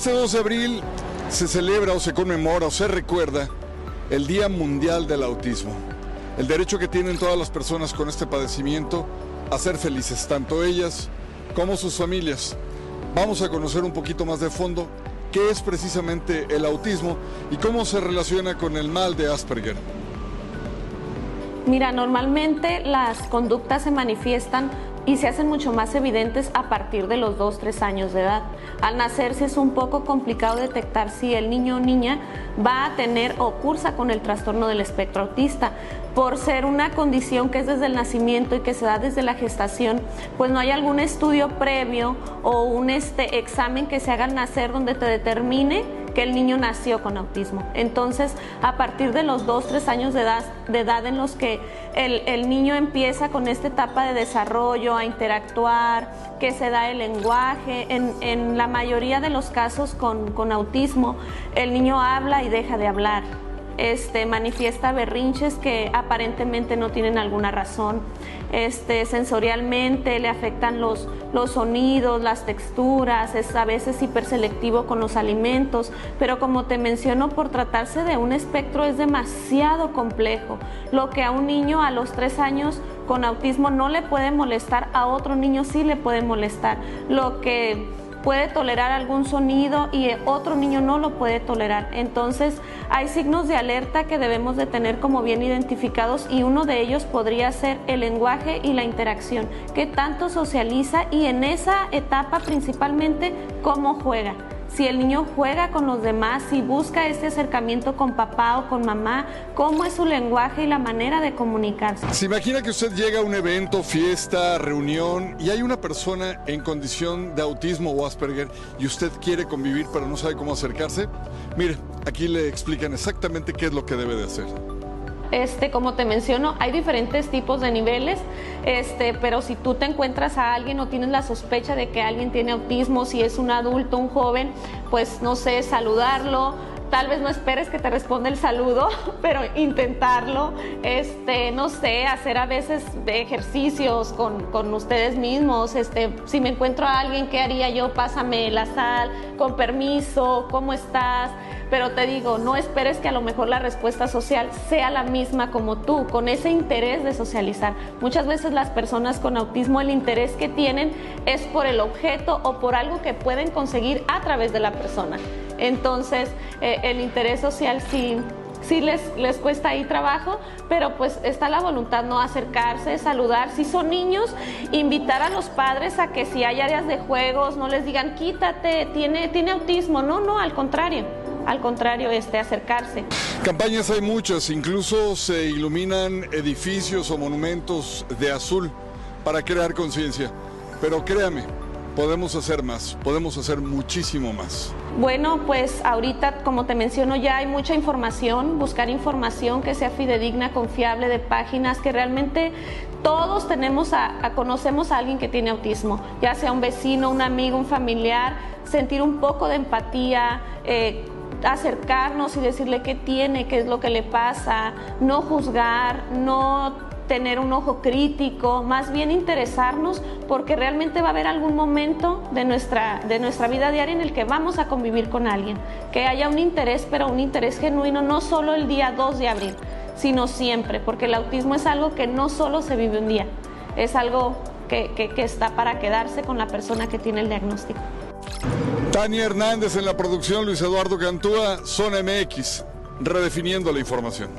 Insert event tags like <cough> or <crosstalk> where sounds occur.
Este 2 de abril se celebra o se conmemora o se recuerda el Día Mundial del Autismo. El derecho que tienen todas las personas con este padecimiento a ser felices, tanto ellas como sus familias. Vamos a conocer un poquito más de fondo qué es precisamente el autismo y cómo se relaciona con el mal de Asperger. Mira, normalmente las conductas se manifiestan y se hacen mucho más evidentes a partir de los 2-3 años de edad. Al nacerse es un poco complicado detectar si el niño o niña va a tener o cursa con el trastorno del espectro autista. Por ser una condición que es desde el nacimiento y que se da desde la gestación, pues no hay algún estudio previo o un este examen que se haga al nacer donde te determine que el niño nació con autismo. Entonces, a partir de los 2, 3 años de edad, de edad en los que el, niño empieza con esta etapa de desarrollo, a interactuar, que se da el lenguaje, en, la mayoría de los casos con autismo, el niño habla y deja de hablar este, manifiesta berrinches que aparentemente no tienen alguna razón. Este, sensorialmente le afectan los, los sonidos, las texturas, es a veces hiperselectivo con los alimentos, pero como te menciono, por tratarse de un espectro es demasiado complejo. Lo que a un niño a los tres años con autismo no le puede molestar, a otro niño sí le puede molestar. Lo que puede tolerar algún sonido y otro niño no lo puede tolerar. Entonces hay signos de alerta que debemos de tener como bien identificados y uno de ellos podría ser el lenguaje y la interacción, que tanto socializa y en esa etapa principalmente cómo juega si el niño juega con los demás, si busca este acercamiento con papá o con mamá, cómo es su lenguaje y la manera de comunicarse. Se imagina que usted llega a un evento, fiesta, reunión y hay una persona en condición de autismo o Asperger y usted quiere convivir pero no sabe cómo acercarse. Mire, aquí le explican exactamente qué es lo que debe de hacer. Este, como te menciono, hay diferentes tipos de niveles, este, pero si tú te encuentras a alguien o tienes la sospecha de que alguien tiene autismo, si es un adulto, un joven, pues no sé, saludarlo, tal vez no esperes que te responda el saludo, <laughs> pero intentarlo, este, no sé, hacer a veces ejercicios con, con, ustedes mismos, este, si me encuentro a alguien, ¿qué haría yo? Pásame la sal, con permiso, ¿cómo estás? pero te digo, no esperes que a lo mejor la respuesta social sea la misma como tú, con ese interés de socializar. Muchas veces las personas con autismo el interés que tienen es por el objeto o por algo que pueden conseguir a través de la persona. Entonces, eh, el interés social sí, sí les, les cuesta ahí trabajo, pero pues está la voluntad, ¿no? Acercarse, saludar. Si son niños, invitar a los padres a que si hay áreas de juegos, no les digan, quítate, tiene, tiene autismo. No, no, al contrario al contrario, este, acercarse. Campañas hay muchas, incluso se iluminan edificios o monumentos de azul para crear conciencia. Pero créame, podemos hacer más, podemos hacer muchísimo más. Bueno, pues ahorita, como te menciono, ya hay mucha información, buscar información que sea fidedigna, confiable, de páginas que realmente todos tenemos a, conocemos a alguien que tiene autismo, ya sea un vecino, un amigo, un familiar, sentir un poco de empatía. Eh, acercarnos y decirle qué tiene, qué es lo que le pasa, no juzgar, no tener un ojo crítico, más bien interesarnos porque realmente va a haber algún momento de nuestra, de nuestra vida diaria en el que vamos a convivir con alguien, que haya un interés, pero un interés genuino, no solo el día 2 de abril, sino siempre, porque el autismo es algo que no solo se vive un día, es algo que, que está para quedarse con la persona que tiene el diagnóstico. Tania Hernández en la producción, Luis Eduardo Cantúa, Zona MX, redefiniendo la información.